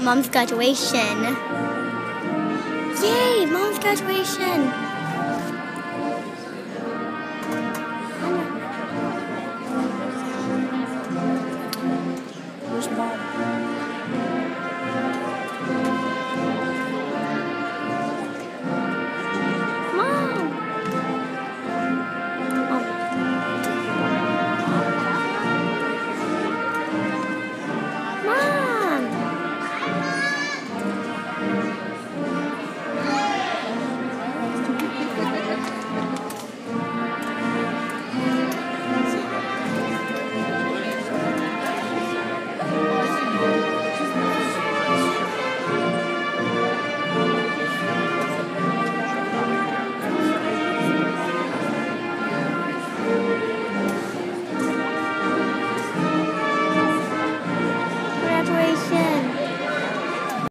mom's graduation. Yay, mom's graduation. Where's mom?